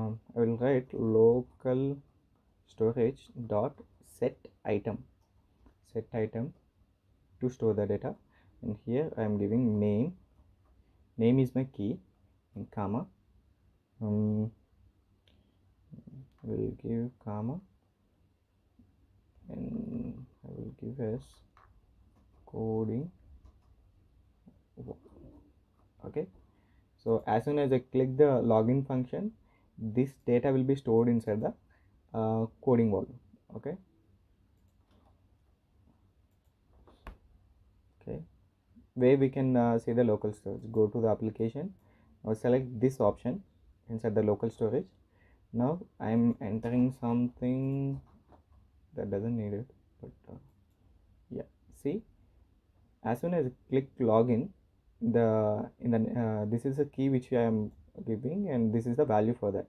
um, I will write local storage dot set item set item to store the data. And here I am giving name. Name is my key and comma. Um, will give comma. And I will give as coding. Okay. So as soon as I click the login function this data will be stored inside the uh, coding wall okay? Okay. Where we can uh, see the local storage. Go to the application. Or select this option inside the local storage. Now I am entering something that doesn't need it but uh, yeah see? As soon as I click login the in the uh, this is a key which I am giving and this is the value for that